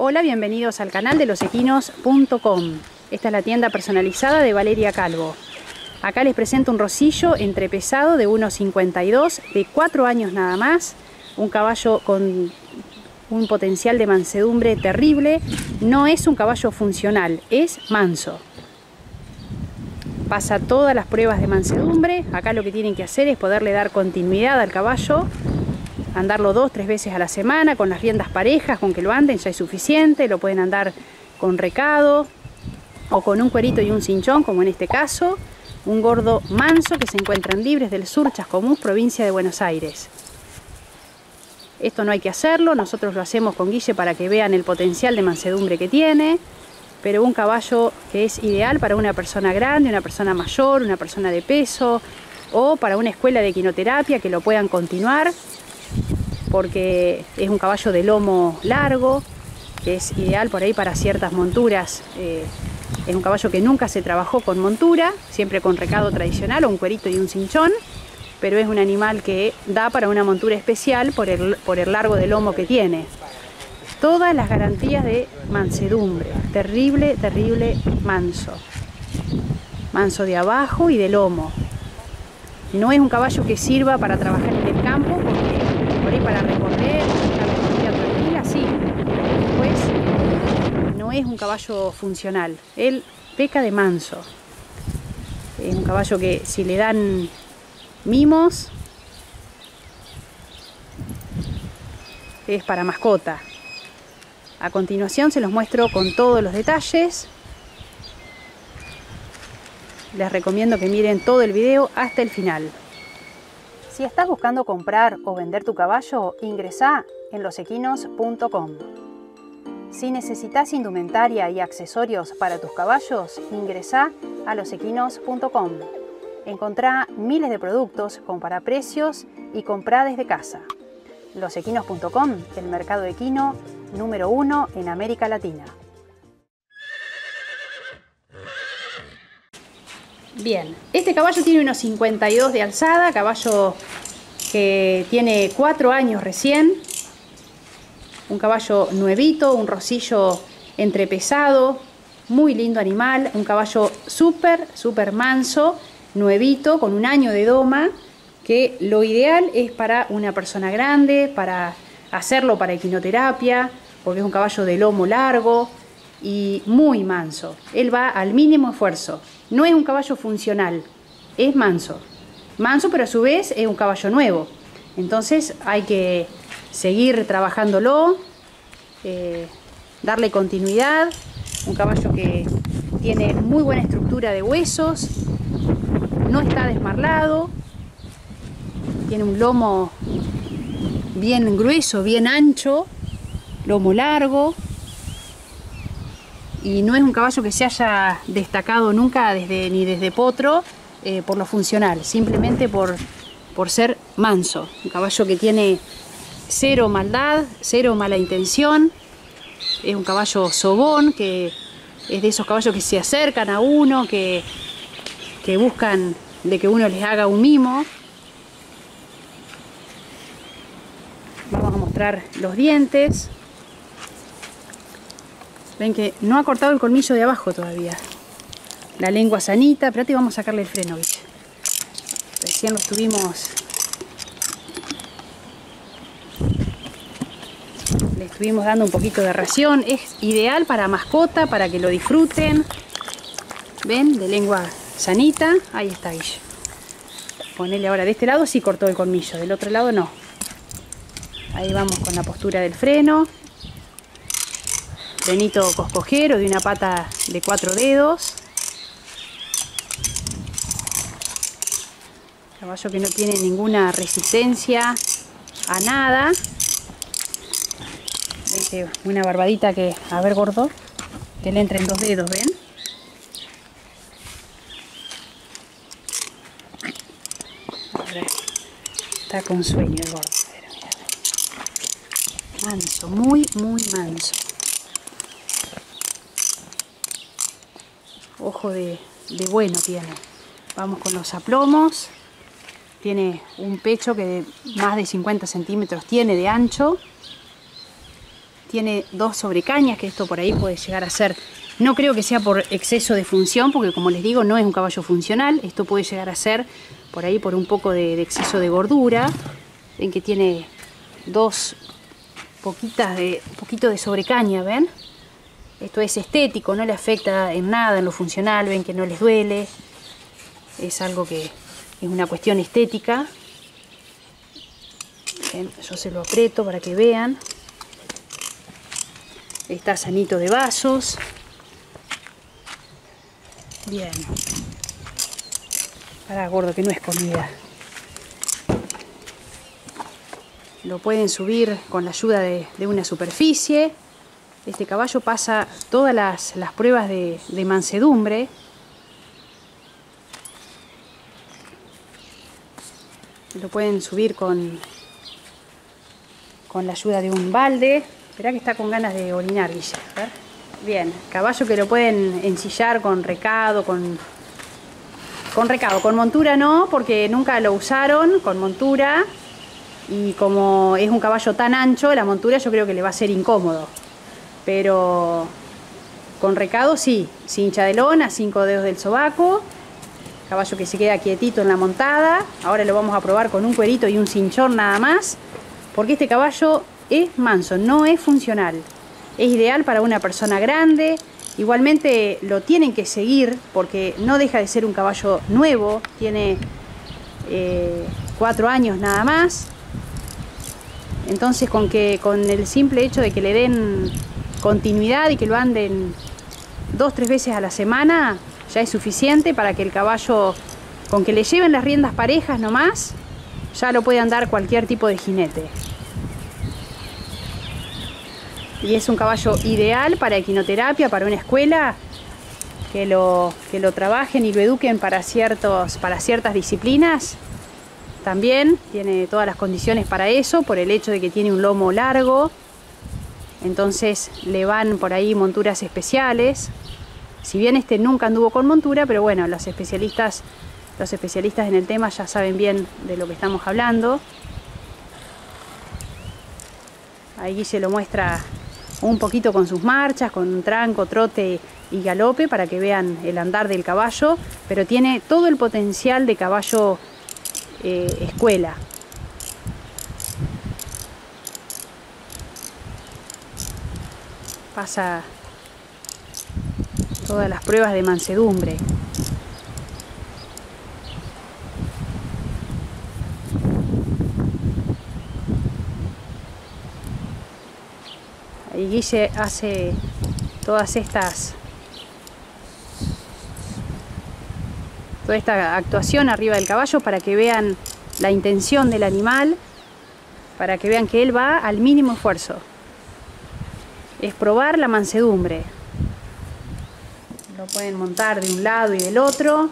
Hola, bienvenidos al canal de losequinos.com. Esta es la tienda personalizada de Valeria Calvo. Acá les presento un rosillo entrepesado de 1,52, de 4 años nada más. Un caballo con un potencial de mansedumbre terrible. No es un caballo funcional, es manso. Pasa todas las pruebas de mansedumbre. Acá lo que tienen que hacer es poderle dar continuidad al caballo andarlo dos, tres veces a la semana, con las riendas parejas, con que lo anden ya es suficiente, lo pueden andar con recado o con un cuerito y un cinchón, como en este caso, un gordo manso que se encuentran libres del sur Chascomús, provincia de Buenos Aires. Esto no hay que hacerlo, nosotros lo hacemos con Guille para que vean el potencial de mansedumbre que tiene, pero un caballo que es ideal para una persona grande, una persona mayor, una persona de peso, o para una escuela de quinoterapia que lo puedan continuar porque es un caballo de lomo largo, que es ideal por ahí para ciertas monturas. Eh, es un caballo que nunca se trabajó con montura, siempre con recado tradicional o un cuerito y un cinchón, pero es un animal que da para una montura especial por el, por el largo de lomo que tiene. Todas las garantías de mansedumbre, terrible, terrible manso. Manso de abajo y de lomo. No es un caballo que sirva para trabajar en para recorrer, una tranquila, sí. Después no es un caballo funcional. Él peca de manso. Es un caballo que si le dan mimos es para mascota. A continuación se los muestro con todos los detalles. Les recomiendo que miren todo el video hasta el final. Si estás buscando comprar o vender tu caballo, ingresa en losequinos.com. Si necesitas indumentaria y accesorios para tus caballos, ingresa a losequinos.com. Encontrá miles de productos, compara precios y compra desde casa. Losequinos.com, el mercado equino número uno en América Latina. Este caballo tiene unos 52 de alzada, caballo que tiene 4 años recién, un caballo nuevito, un rosillo entrepesado, muy lindo animal, un caballo súper, súper manso, nuevito, con un año de doma, que lo ideal es para una persona grande, para hacerlo para equinoterapia, porque es un caballo de lomo largo y muy manso. Él va al mínimo esfuerzo. No es un caballo funcional, es manso. Manso, pero a su vez es un caballo nuevo. Entonces hay que seguir trabajándolo, eh, darle continuidad. Un caballo que tiene muy buena estructura de huesos, no está desmarlado, tiene un lomo bien grueso, bien ancho, lomo largo, y no es un caballo que se haya destacado nunca desde, ni desde potro eh, por lo funcional, simplemente por, por ser manso. Un caballo que tiene cero maldad, cero mala intención, es un caballo sobón, que es de esos caballos que se acercan a uno, que, que buscan de que uno les haga un mimo. Vamos a mostrar los dientes. Ven que no ha cortado el colmillo de abajo todavía. La lengua sanita, pero te vamos a sacarle el freno, ¿viste? Recién lo estuvimos... Le estuvimos dando un poquito de ración. Es ideal para mascota, para que lo disfruten. ¿Ven? De lengua sanita. Ahí está, Guille. Ponele ahora de este lado sí cortó el colmillo, del otro lado no. Ahí vamos con la postura del freno frenito coscojero de una pata de cuatro dedos. Caballo que no tiene ninguna resistencia a nada. una barbadita que, a ver gordo, que le entre en dos dedos, ¿ven? está con sueño el gordo. Manso, muy, muy manso. Ojo de, bueno tiene. Vamos con los aplomos. Tiene un pecho que más de 50 centímetros tiene de ancho. tiene dos sobrecañas, que esto por ahí puede llegar a ser, no creo que sea por exceso de función, porque como les digo, no es un caballo funcional, esto puede llegar a ser por ahí por un poco de, exceso de gordura, ven que tiene dos poquitas de, poquito de sobrecaña, ¿ven? Esto es estético, no le afecta en nada en lo funcional, ven que no les duele, es algo que es una cuestión estética. yo se lo aprieto para que vean. Está sanito de vasos. Bien. Para gordo que no es comida. Lo pueden subir con la ayuda de, una superficie. Este caballo pasa todas las, pruebas de, de mansedumbre. Lo pueden subir con, con la ayuda de un balde. Espera que está con ganas de orinar, Guille. Bien, caballo que lo pueden ensillar con recado, con, con recado. Con montura no, porque nunca lo usaron con montura. Y como es un caballo tan ancho, la montura yo creo que le va a ser incómodo. Pero con recado sí, cincha de lona, cinco dedos del sobaco. Caballo que se queda quietito en la montada. Ahora lo vamos a probar con un cuerito y un cinchón nada más. Porque este caballo es manso, no es funcional es ideal para una persona grande. Igualmente lo tienen que seguir porque no deja de ser un caballo nuevo, tiene eh, cuatro años nada más. Entonces con, que, con el simple hecho de que le den continuidad y que lo anden dos, tres veces a la semana, ya es suficiente para que el caballo, con que le lleven las riendas parejas nomás, ya lo puede andar cualquier tipo de jinete y es un caballo ideal para equinoterapia, para una escuela, que lo, que lo trabajen y lo eduquen para, ciertos, para ciertas disciplinas. También tiene todas las condiciones para eso, por el hecho de que tiene un lomo largo, entonces le van por ahí monturas especiales. Si bien este nunca anduvo con montura, pero bueno, los especialistas, los especialistas en el tema ya saben bien de lo que estamos hablando. Ahí se lo muestra un poquito con sus marchas, con un tranco, trote y galope para que vean el andar del caballo, pero tiene todo el potencial de caballo eh, escuela. Pasa todas las pruebas de mansedumbre. y Guille hace todas estas toda esta actuación arriba del caballo para que vean la intención del animal para que vean que él va al mínimo esfuerzo es probar la mansedumbre. Lo pueden montar de un lado y del otro.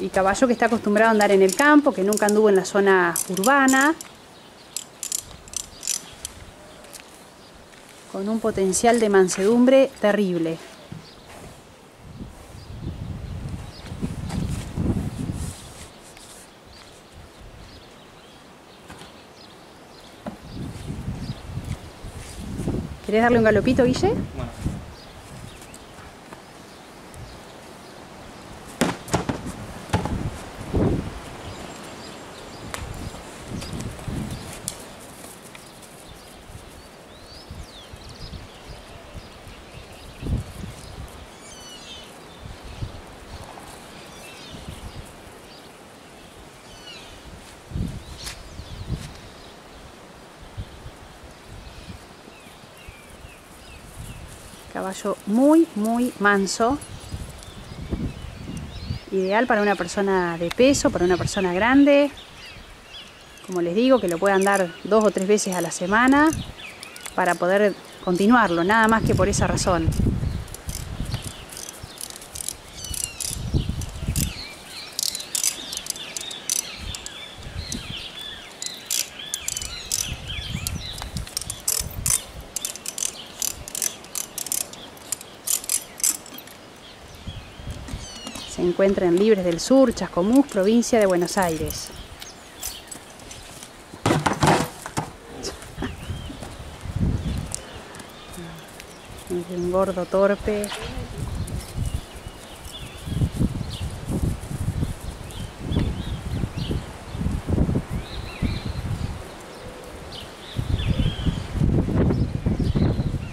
Y caballo que está acostumbrado a andar en el campo, que nunca anduvo en la zona urbana, con un potencial de mansedumbre terrible. ¿Querés darle un galopito, Guille? Caballo muy, muy manso. Ideal para una persona de peso, para una persona grande. Como les digo, que lo puedan dar dos o tres veces a la semana para poder continuarlo, nada más que por esa razón. Encuentra en Libres del Sur, Chascomús, provincia de Buenos Aires. un gordo torpe.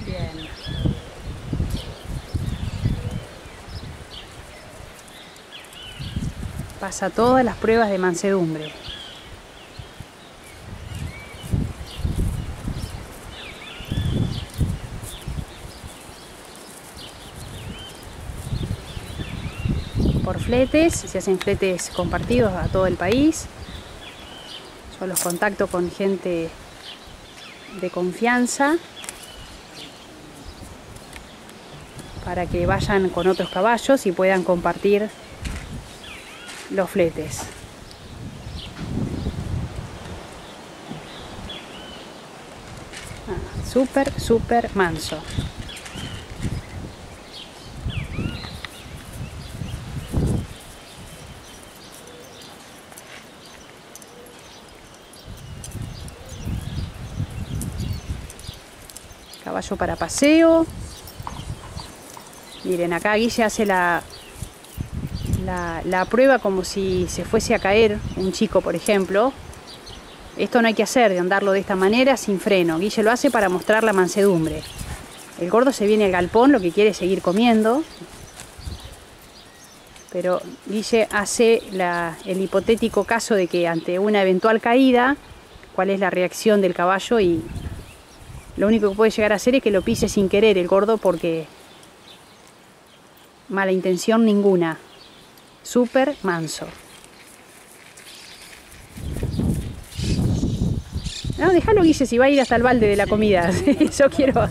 Bien. Pasa todas las pruebas de mansedumbre. por fletes, se hacen fletes compartidos a todo el país. Yo los contacto con gente de confianza para que vayan con otros caballos y puedan compartir los fletes. Ah, súper, súper manso. caballo para paseo. Miren, acá Guille hace la, la, prueba como si se fuese a caer un chico, por ejemplo. Esto no hay que hacer, de andarlo de esta manera, sin freno. Guille lo hace para mostrar la mansedumbre. El gordo se viene al galpón, lo que quiere es seguir comiendo. Pero Guille hace el hipotético caso de que ante una eventual caída, cuál es la reacción del caballo y lo único que puede llegar a hacer es que lo pise sin querer el gordo porque mala intención ninguna. Súper manso. No, déjalo Guille, si va a ir hasta el balde de la comida. Yo quiero...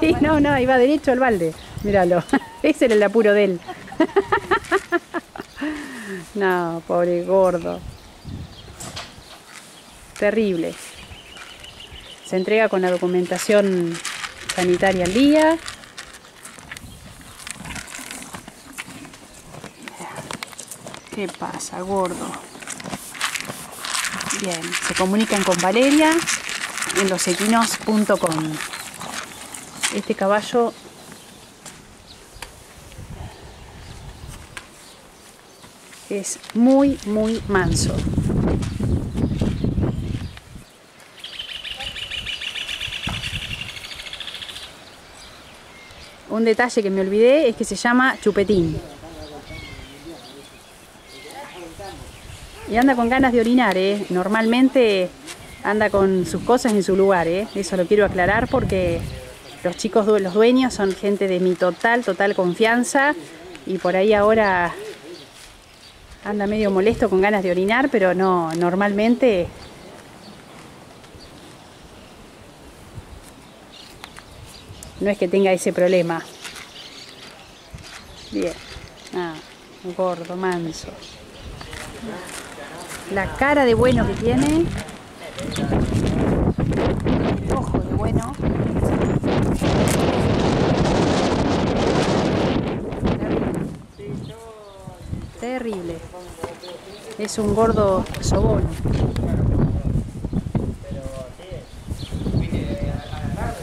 Sí, no, no, ahí va derecho al balde. Míralo. Ese era el apuro de él. No, pobre gordo. Terrible. Se entrega con la documentación sanitaria al día. ¿Qué pasa, gordo? Bien, se comunican con Valeria en losequinos.com. Este caballo es muy, muy manso. Un detalle que me olvidé es que se llama chupetín. Y anda con ganas de orinar, ¿eh? Normalmente anda con sus cosas en su lugar, ¿eh? Eso lo quiero aclarar porque los chicos, los dueños, son gente de mi total, total confianza. Y por ahí ahora anda medio molesto con ganas de orinar, pero no, normalmente no es que tenga ese problema. Bien. Ah, gordo, manso. La cara de bueno que tiene. Ojo de bueno. Terrible. Es un gordo sobón.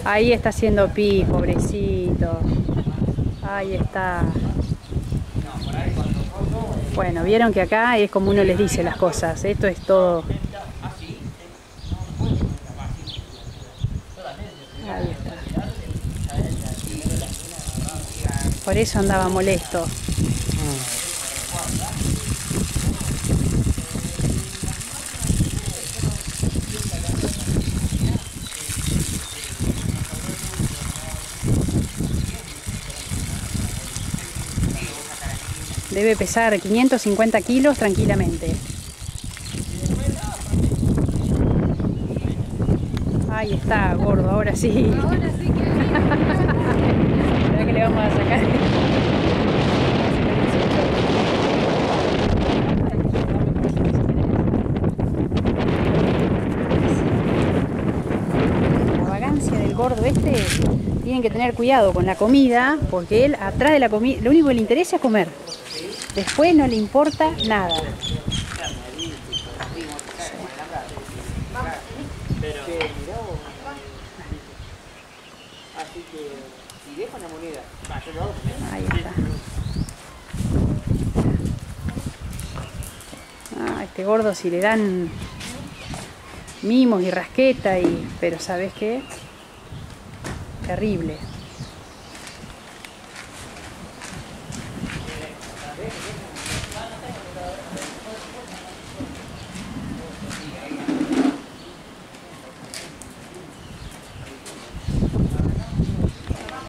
Ahí está haciendo pi, pobrecito. Ahí está. Bueno, vieron que acá es como uno les dice las cosas. Esto es todo. Por eso andaba molesto. Debe pesar 550 kilos tranquilamente. Ahí está, gordo, ahora sí. Ahora sí que... que le vamos a sacar? La vagancia del gordo este tienen que tener cuidado con la comida porque él atrás de la comida lo único que le interesa es comer Después no le importa nada. Ahí está. Ah, este gordo si le dan mimos y rasqueta y pero sabes qué terrible